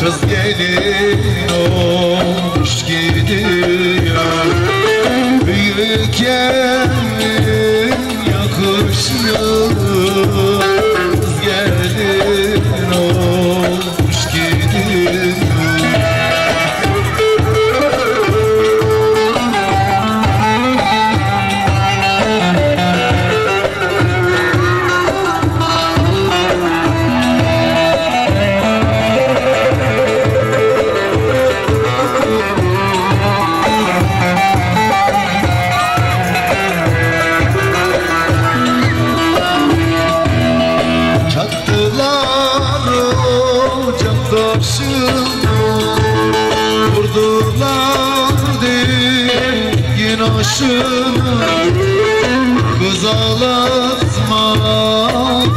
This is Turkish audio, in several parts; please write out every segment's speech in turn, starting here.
Kız gelir. başımı Kız ağlatma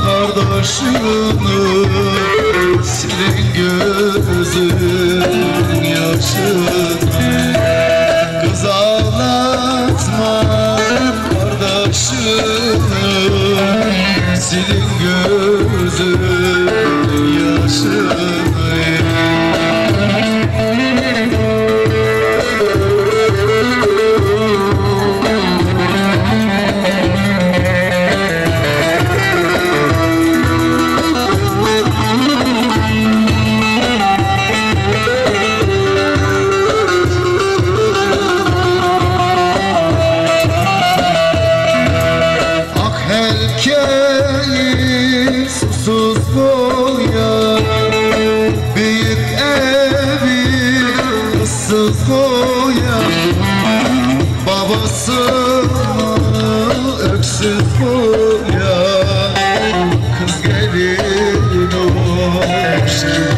kardeşimi Senin gözün yaşın ya kız gelin olmuş ki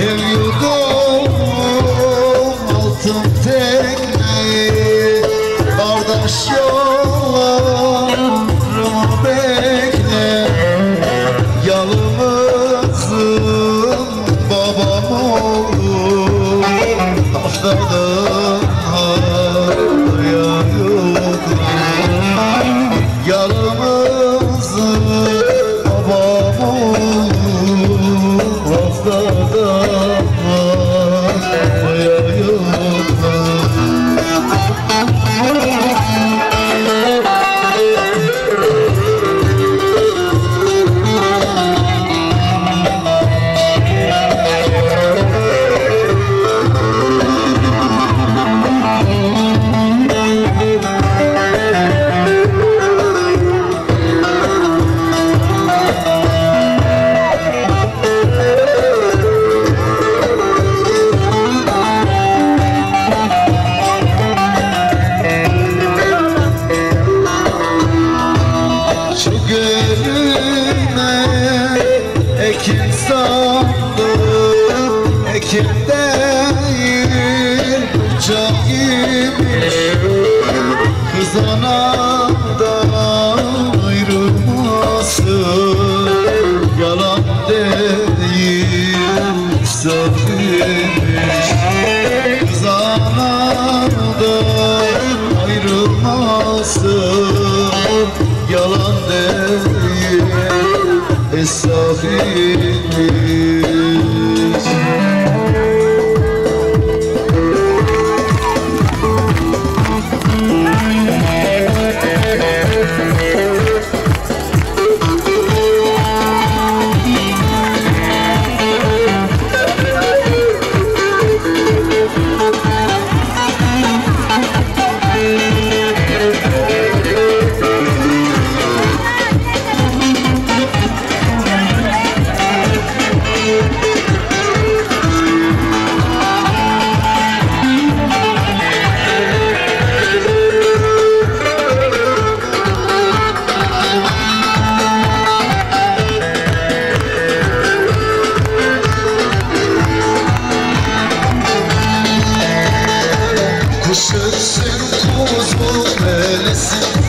Ev yudum altın tekneyi Kardeş yollarımı bekle. Yalımızın babam Sandım Ekin Esafiymiş Kuş ötsün kuzu melesin